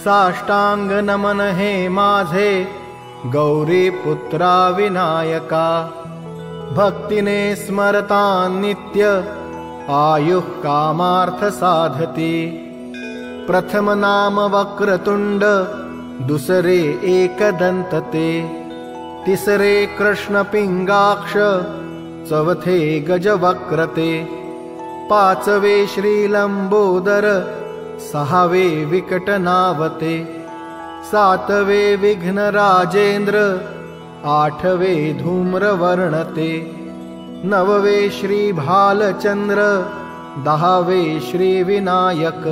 साष्टाङ्गनमन हे माझे गौरी पुत्रा विनायका भक्तिने स्मरता नित्य आयुः कामार्थ साधति प्रथम नाम वक्रतुण्ड दुसरे एकदन्तते। तिसरे कृष्णपिङ्गाक्ष चवथे गजवक्रते पाचवे श्रीलम्बोदर सहावे विकटनावते सातवे विघ्नराजेन्द्र आठवे धूम्रवर्णते नववे श्रीभालचन्द्र दहावे श्रीविनायक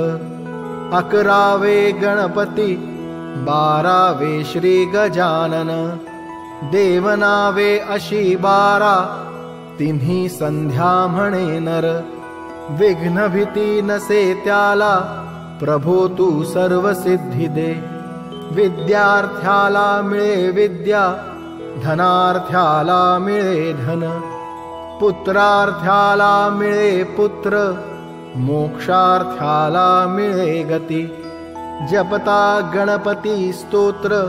अकरावे गणपति बारावे श्रीगजानन देवनावे अशी बारा तिन्ही संध्या नर विघ्नभीती नसे त्याला प्रभो तू सर्व सिद्धी दे विद्यार्थ्याला मिळे विद्या धनार्थ्याला मिळे धन. पुत्रार्थ्याला मिळे पुत्र मोक्षार्थ्याला मिळे गती. जपता गणपती स्तोत्र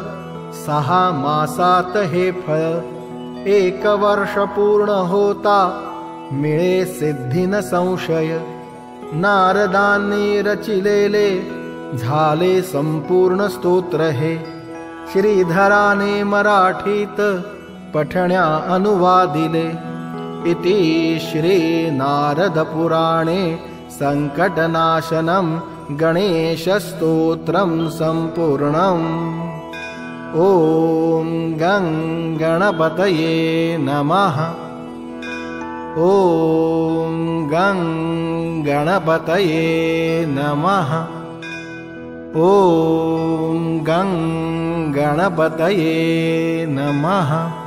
सहा मासात हे फळ. एक वर्ष पूर्ण होता मिळे सिद्धी न संशय. नारदांनी रचिलेले झाले संपूर्ण स्तोत्र हे. श्रीधराने मराठीत पठण्या अनुवादिले. इति श्रीनारदपुराणे सङ्कटनाशनं गणेशस्तोत्रं सम्पूर्णम् ॐ गं गणपतये नमः ॐ गणपतये नमः। ॐ गणपतये नमः